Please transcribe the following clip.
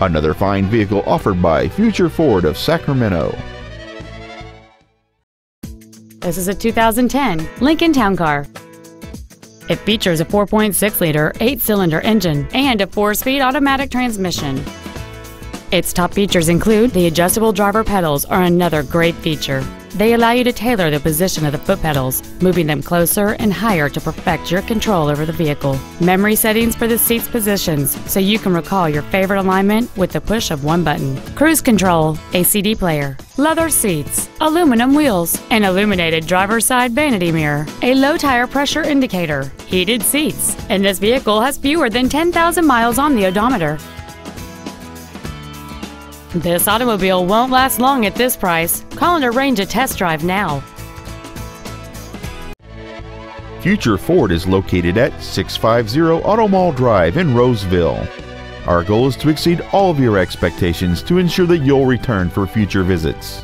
Another fine vehicle offered by Future Ford of Sacramento. This is a 2010 Lincoln Town Car. It features a 4.6-liter, eight-cylinder engine and a four-speed automatic transmission. Its top features include the adjustable driver pedals are another great feature. They allow you to tailor the position of the foot pedals, moving them closer and higher to perfect your control over the vehicle. Memory settings for the seat's positions, so you can recall your favorite alignment with the push of one button. Cruise control, a CD player, leather seats, aluminum wheels, an illuminated driver's side vanity mirror, a low tire pressure indicator, heated seats, and this vehicle has fewer than 10,000 miles on the odometer. This automobile won't last long at this price. Call and arrange a test drive now. Future Ford is located at 650 Auto Mall Drive in Roseville. Our goal is to exceed all of your expectations to ensure that you'll return for future visits.